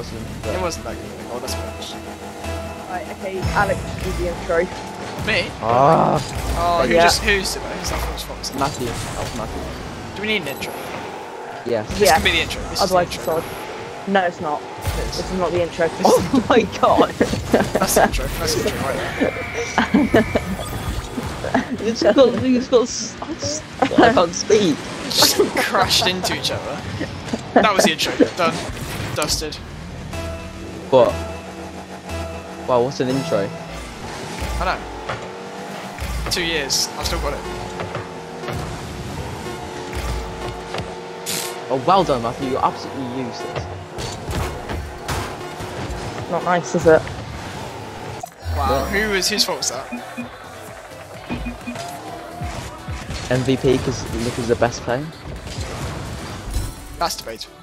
wasn't. It wasn't that good. Oh, that's much. Right, okay, Alex, do the intro. Me? Ah, Oh, who Yeah. just who's who's that first fox? Matthew. That was Matthew. Do we need an intro? Yeah. This Yeah. can be the intro. This Otherwise, is it's the odd. intro. No, it's not. It is. This is not the intro. Oh my god! That's the intro. That's the intro right there. it's got, it's got, s- I s- I can't speak. Just crashed into each other. That was the intro. Done. Dusted. What? Wow, what's an intro? I know. Two years. I've still got it. Oh, well done, Matthew. You're absolutely useless. not nice, is it? Wow. Who was whose fault was that? MVP because Nick is the best player. That's debatable.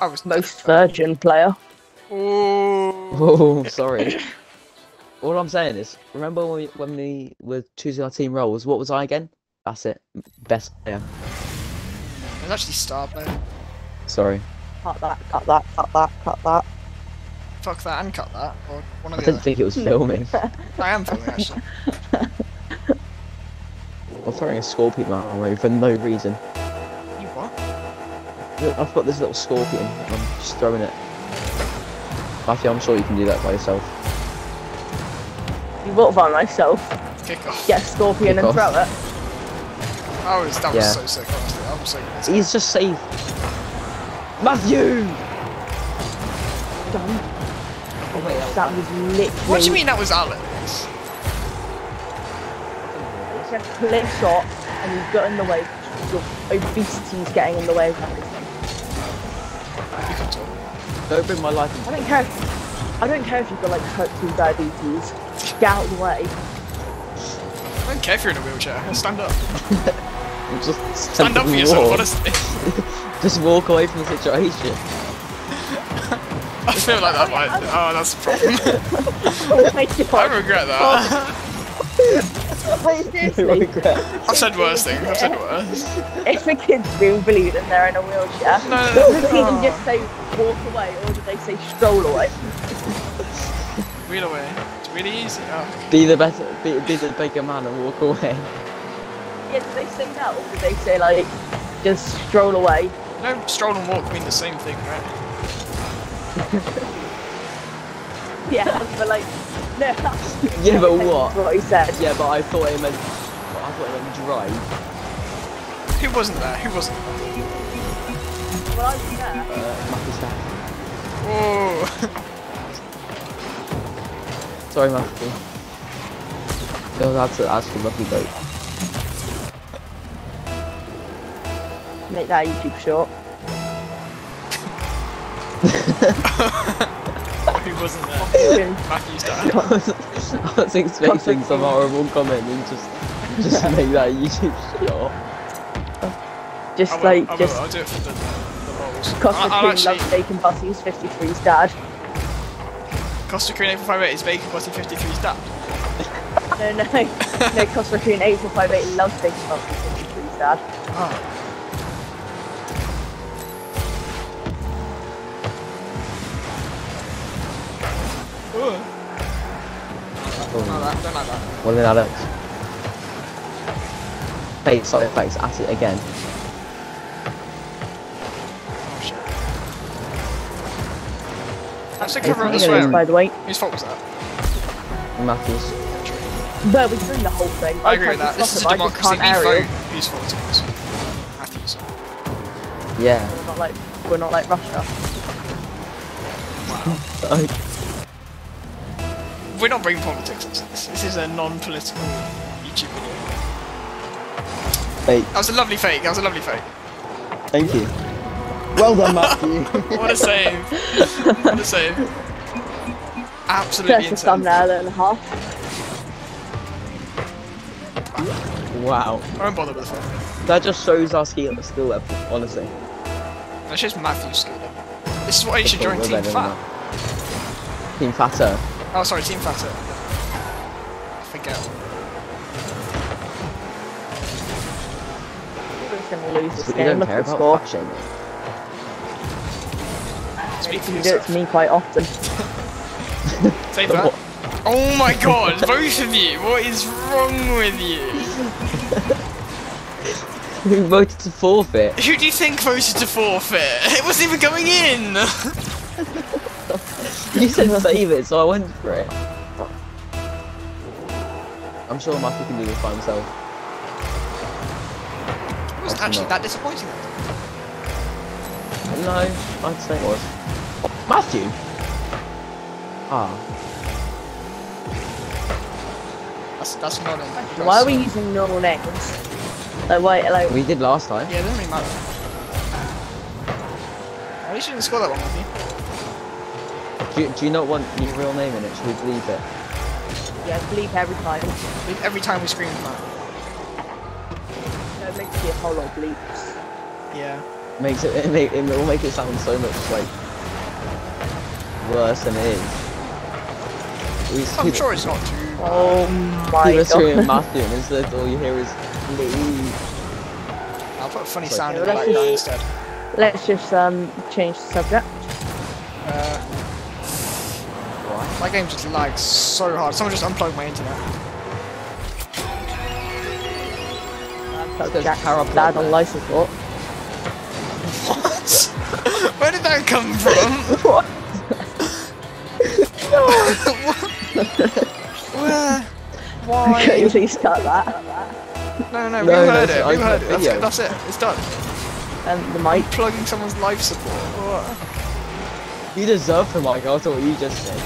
I was Most virgin player. Ooh. Oh, sorry. All I'm saying is, remember when we, when we were choosing our team roles? What was I again? That's it. Best player. It was actually star player. Sorry. Cut that, cut that, cut that, cut that. Fuck that and cut that. Or one I of the didn't other. think it was filming. I am filming actually. I'm throwing a scorpion at my road for no reason. You what? I've got this little scorpion. I'm just throwing it. Matthew, I'm sure you can do that by yourself. You what by myself? Kick off. Get a scorpion Kick and throw off. it. Oh, I was, that was Yeah. so sick, honestly. I'm so good. He's just safe. Matthew! Done. Oh, wait, That was literally. What do you mean that was Alex? It's a clear shot, and you got in the way. Your obesity's getting in the way Don't bring my life I don't care. If, I don't care if you've got like type two diabetes. Get out of the way. I don't care if you're in a wheelchair. Stand up. Just Stand up for yourself, walk. honestly. Just walk away from the situation. I feel like that might. Oh, that's a problem. I regret that. Wait, seriously. I've said worse things. I've said worse. if the kid's being believe and they're in a wheelchair, No. does the team just say walk away or do they say stroll away? Wheel away. It's really easy. Oh, Be the better, be, be the bigger man and walk away. Yeah, do they say that or do they say like just stroll away? no, stroll and walk mean the same thing, right? Yeah, but like no. Yeah, but what? That's what he said. Yeah, but I thought it meant. I thought it meant drive. Who wasn't there? Who wasn't there? Well, I was there. Uh, Matthew Staff. Oh. Sorry, Matthew. Phil had to ask for lucky boat. Make that YouTube short. Who wasn't there? Matthew's dad. I was, I expecting some horrible comment and just just make that a YouTube shot. Just I will, like I will, just I'll do it for the, the roles. Costa I- I'll Cream actually, loves bacon butties. 53's dad. Costa Cream 858 is Bacon Butty 53's dad. No, no, no. Costa Cream 8458 loves bacon butties. 53's dad. Oh. Ooh. Don't like that, don't that. Well then, Alex. Face, sorry, face, at it again. Oh shit. That's a Hey, cover up the think swearing. By the way, Whose fault was that? Matthews. no, we doing the whole thing. I agree with that. This is a stop him, I just democracy. We vote whose fault it was. Matthews. Yeah. We're not like we're not like Russia. I, We're not bringing politics into this. This is a non-political YouTube video. Fake. That was a lovely fake. That was a lovely fake. thank you. Well done, Matthew. What a save. what a save. Absolutely That's a insane. thumbnail and a half. wow. I won't bother with the phone. That just shows our skill, skill level, honestly. That's just Matthew's skill level. This is why you should join Team better Fat. Team Fatter. Oh, sorry, Team Fatter. I forget. We're just gonna lose this So game. don't Look care at the about score. fat shaming. Speak for You do it to me quite often. Save that. Oh my god, both of you! What is wrong with you? Who voted to forfeit? Who do you think voted to forfeit? It wasn't even going in! You said save it, so I went for it. I'm sure Matthew can do this by himself. It wasn't actually that disappointing. No, I'd say it was. Matthew? Ah, That's, that's not in. Why are we using normal names? Like, why, like, we did last time. Yeah, it doesn't really matter. At least you didn't score that one, Matthew. Do you, do you not want your real name in it? Should we believe it? yeah, bleep every time. Like, Every time we scream that. No, it makes me a whole lot of bleeps. Yeah. Makes it, it, make, it will make it sound so much like worse than it is. We I'm keep- sure it's not too. Oh my keep screaming god. Matthew, and instead all you hear is leave. I'll put a funny Sorry. sound in the let's background just- instead. Let's just um change the subject. Uh, my game just lags so hard. Someone just unplugged my internet. That's There's Jack's power dad on life support. What? Where did that come from? What? Where? Why? Can you please cut that? No, no, No, we no, heard it's it. We heard it. That's, video. that's it. It's done. And the mic. Plugging someone's life support. What? You deserve the mic after what you just said.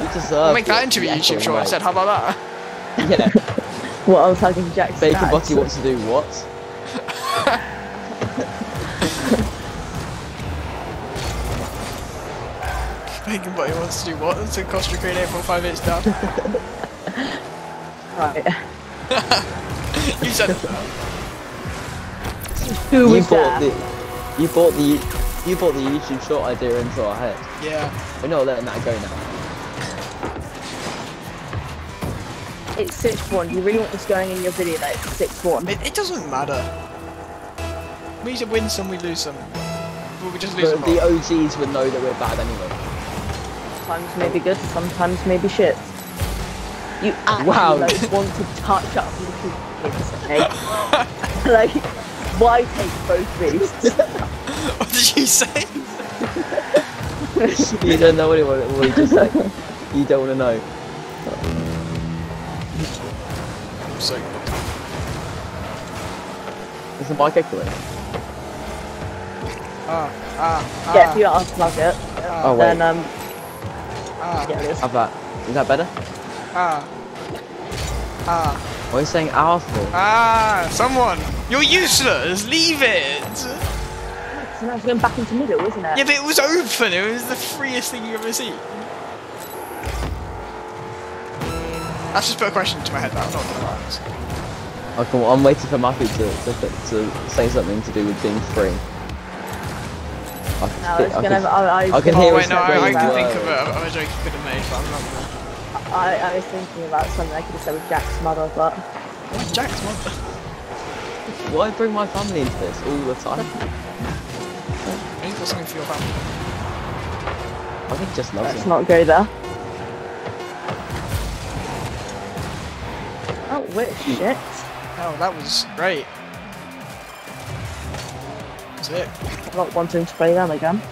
You deserve. Make that into a YouTube actual show mic. instead. How about that? Yeah, What I was hugging Jack's Baker dad. Butty wants to do what? Bacon Buddy wants to do what? To Costa Rica in April, five minutes down. Right. you said it. Who You was bought that? the. You bought the. You bought the YouTube short idea into our head. Yeah. We're not letting that go now. It's six one. You really want this going in your video? That it's six one. It, it doesn't matter. We either win some, we lose some. Well, we just lose But them the. OGs would know that we're bad anyway. Sometimes maybe good, sometimes maybe shit. You actually Wow. like, want to touch up little kids, okay? like, why take both boosts? What did you say? you don't know what he, what what he just said. You don't want to know. I'm so Is the mic echoing? Ah, ah, ah. yeah, if you unplug it, Oh wait, then um, ah, yeah, it is. have that. Is that better? ah. Ah, What are you saying hour for? ah, someone! You're useless! Leave it! So now it's going back into middle, isn't it? Yeah, but it was open! It was the freest thing you've ever seen. That's just put a question into my head now, I'm not gonna answer. I can, I'm waiting for Matthew to, to, to say something to do with being free. I can, No, thi- it's I gonna. can- I, I, was I can gonna- hear Oh wait, no, I, I can think of a, of a joke you could have made, but I'm not gonna. I, I was thinking about something I could have said with Jack's mother, but What? Jack's mother? Why bring my family into this all the time? Maybe got something for your family. I think just loves let's it. not go there. Oh, shit. Oh, that was great. That's it. I'm not wanting to play them again.